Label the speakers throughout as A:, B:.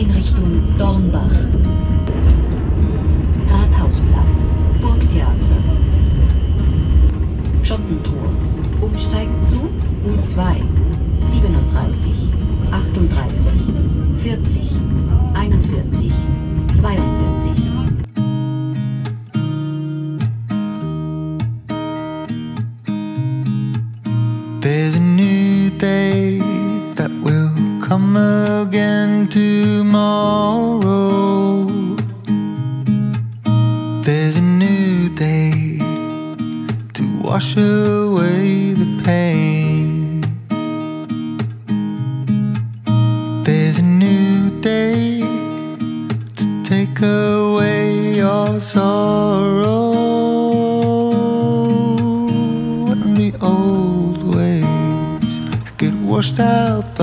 A: in Richtung Dornbach. Rathausplatz, Burgtheater. Schottentor. Umsteigen zu U2, 37, 38, 40, 41, 42.
B: There's a new day that will come again tomorrow. There's a new day to wash away the pain. There's a new day to take away your sorrow and the old ways get washed out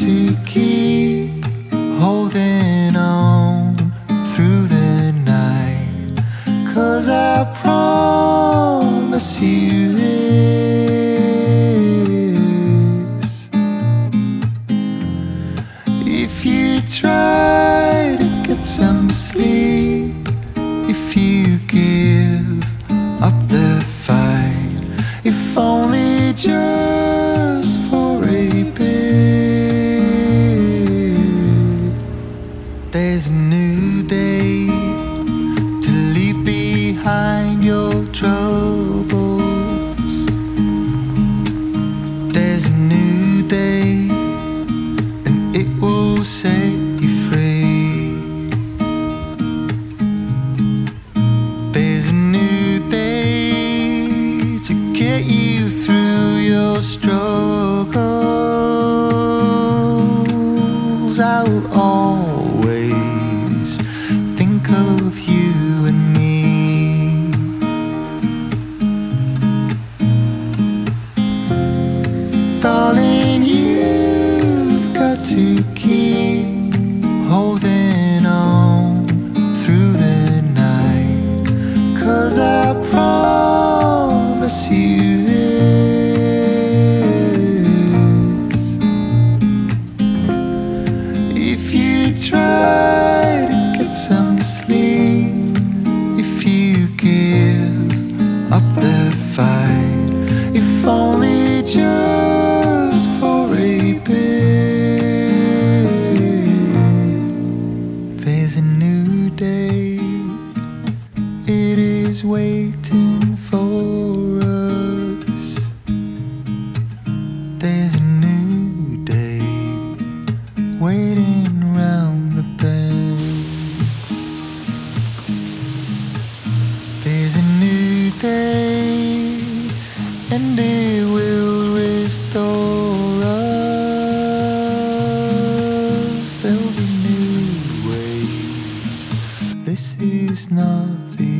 B: to keep holding on through the night. Cause I promise you this. If you try to get some sleep, if you give up the fight, if only just there's a new day to leave behind your troubles. There's a new day and it will set you free. There's a new day to get you through your struggles. I will always to keep waiting for us. There's a new day waiting round the bend. There's a new day, and it will restore us. There'll be new ways. This is not the